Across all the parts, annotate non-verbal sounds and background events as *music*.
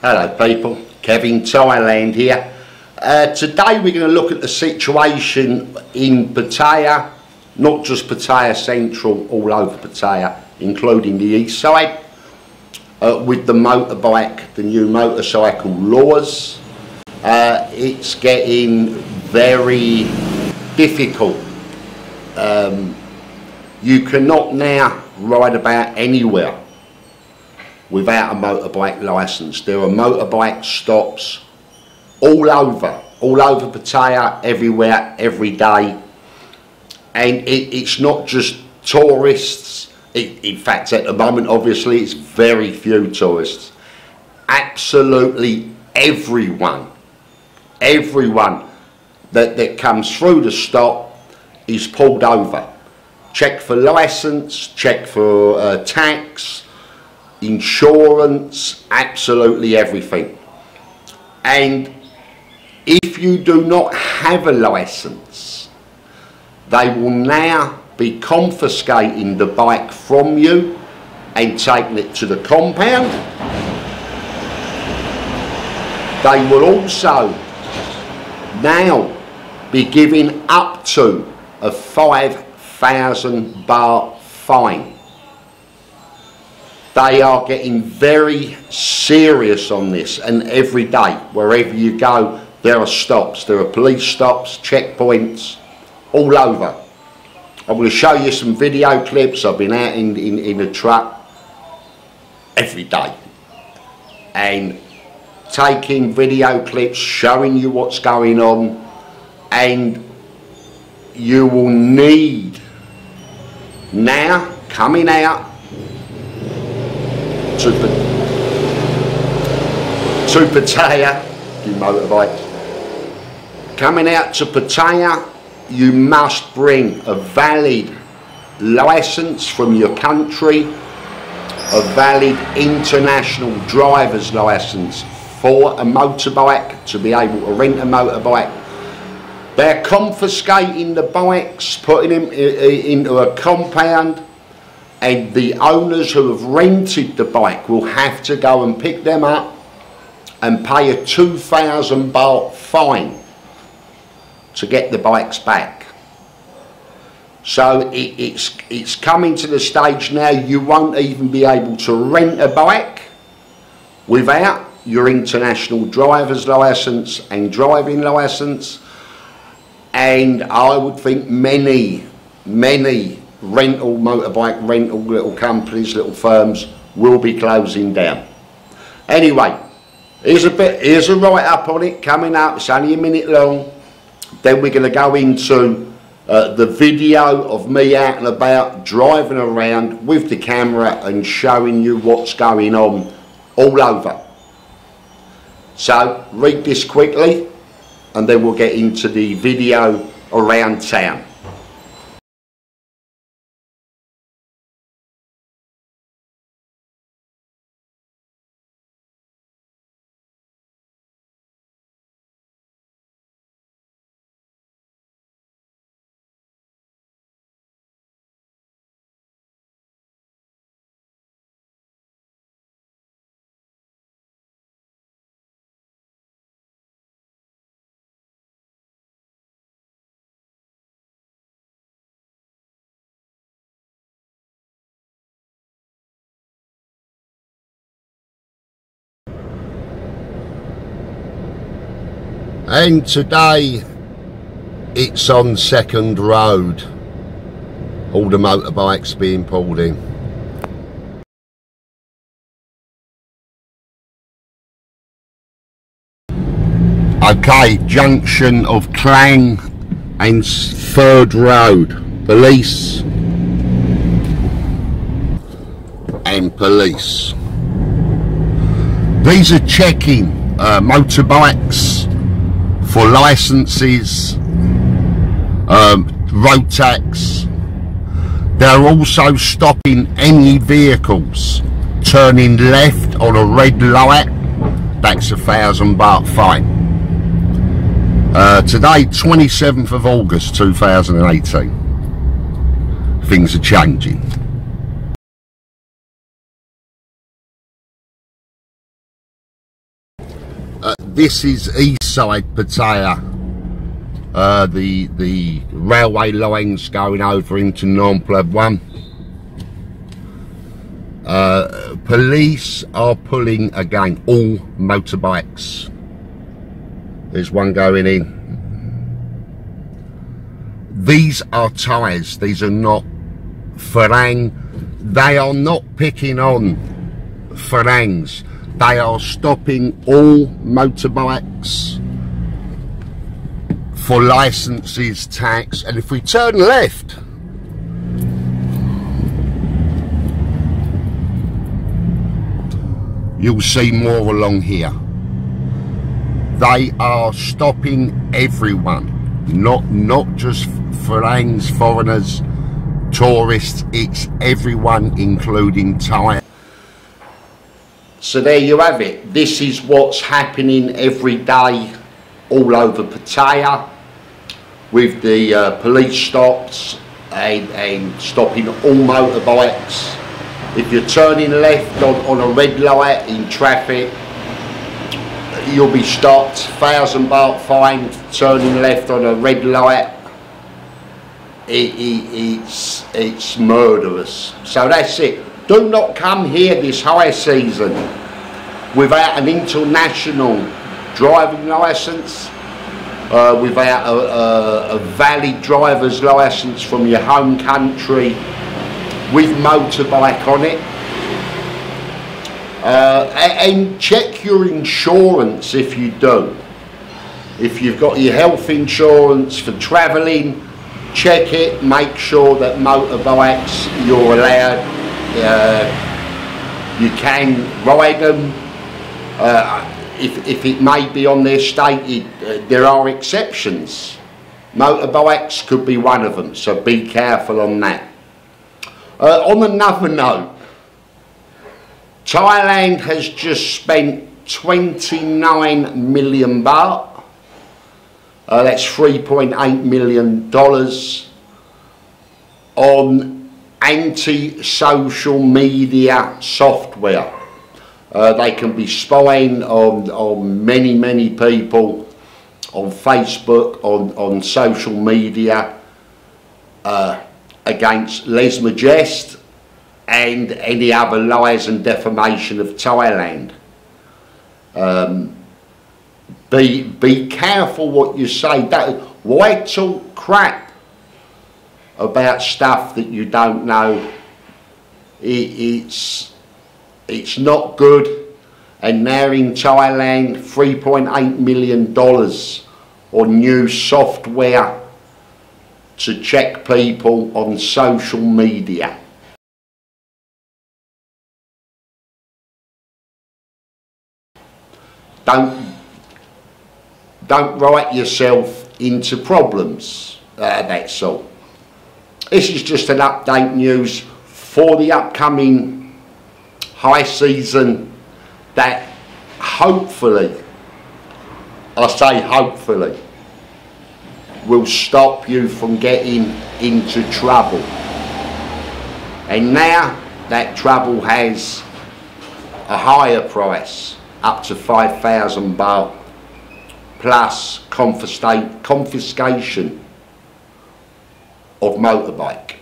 Hello people, Kevin Thailand here. Uh, today we're going to look at the situation in Pattaya, not just Pattaya Central, all over Pattaya, including the east side, uh, with the motorbike, the new motorcycle laws. Uh, it's getting very difficult. Um, you cannot now ride about anywhere without a motorbike licence. There are motorbike stops all over, all over Pattaya, everywhere, every day. And it, it's not just tourists. It, in fact, at the moment, obviously, it's very few tourists. Absolutely everyone, everyone that, that comes through the stop is pulled over. Check for licence, check for uh, tax, insurance, absolutely everything. And if you do not have a license, they will now be confiscating the bike from you and taking it to the compound. They will also now be giving up to a 5,000 baht fine they are getting very serious on this and every day, wherever you go, there are stops. There are police stops, checkpoints, all over. I'm going to show you some video clips. I've been out in, in, in a truck every day and taking video clips, showing you what's going on and you will need now coming out to, to Pattaya, you motorbikes. Coming out to Pattaya, you must bring a valid license from your country, a valid international driver's license for a motorbike to be able to rent a motorbike. They're confiscating the bikes, putting them into a compound and the owners who have rented the bike will have to go and pick them up and pay a 2,000 baht fine to get the bikes back. So it, it's, it's coming to the stage now you won't even be able to rent a bike without your international driver's licence and driving licence and I would think many, many rental motorbike rental little companies, little firms will be closing down. Anyway, here's a bit, here's a write up on it coming up. It's only a minute long. Then we're going to go into uh, the video of me out and about driving around with the camera and showing you what's going on all over. So read this quickly and then we'll get into the video around town. And today it's on second road. All the motorbikes being pulled in. Okay junction of Klang and third road. Police. And police. These are checking uh, motorbikes for licenses, um, road tax. They're also stopping any vehicles turning left on a red light. That's a thousand baht fine. Uh, today, 27th of August 2018. Things are changing. This is east side Pattaya. Uh, the the railway lines going over into Nonpleb 1. Uh, police are pulling again all motorbikes. There's one going in. These are Thais, these are not Farang. They are not picking on Farangs. They are stopping all motorbikes for licenses, tax, and if we turn left, you'll see more along here. They are stopping everyone, not not just Farangs, foreigners, tourists, it's everyone including Thai. So there you have it. This is what's happening every day all over Pattaya with the uh, police stops and, and stopping all motorbikes. If you're turning left on, on a red light in traffic, you'll be stopped, thousand baht fine, turning left on a red light. It, it, it's, it's murderous. So that's it. Do not come here this high season without an international driving licence, uh, without a, a, a valid driver's licence from your home country, with motorbike on it. Uh, and check your insurance if you do. If you've got your health insurance for travelling, check it, make sure that motorbikes you're allowed, uh, you can ride them. Uh, if, if it may be on their state, uh, there are exceptions. Motorbikes could be one of them, so be careful on that. Uh, on another note, Thailand has just spent 29 million baht. Uh, that's 3.8 million dollars on anti-social media software. Uh, they can be spying on, on many, many people on Facebook, on, on social media, uh, against lèse-majesté and any other lies and defamation of Thailand. Um, be, be careful what you say. That, why talk crap about stuff that you don't know? It, it's, it's not good. And now in Thailand, $3.8 million on new software to check people on social media. Don't, don't write yourself into problems, uh, that's all. This is just an update news for the upcoming high season that hopefully, I say hopefully, will stop you from getting into trouble. And now that trouble has a higher price, up to 5,000 baht, plus confiscation of motorbike,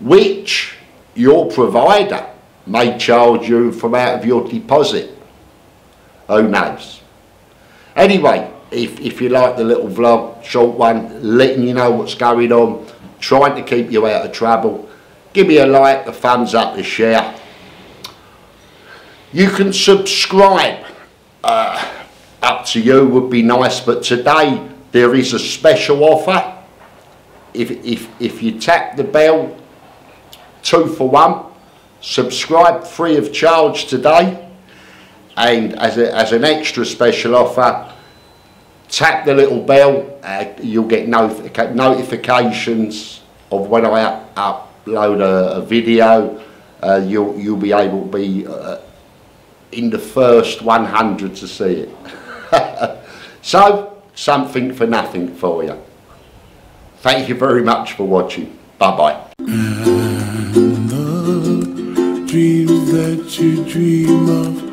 which your provider may charge you from out of your deposit. Who knows? Anyway, if, if you like the little vlog, short one, letting you know what's going on, trying to keep you out of trouble, give me a like, a thumbs up, a share. You can subscribe, uh, up to you would be nice, but today there is a special offer. If, if, if you tap the bell, two for one, subscribe free of charge today, and as, a, as an extra special offer, tap the little bell, uh, you'll get notif notifications of when I upload a, a video. Uh, you'll, you'll be able to be uh, in the first 100 to see it. *laughs* so, something for nothing for you. Thank you very much for watching. Bye-bye. dreams that you dream of.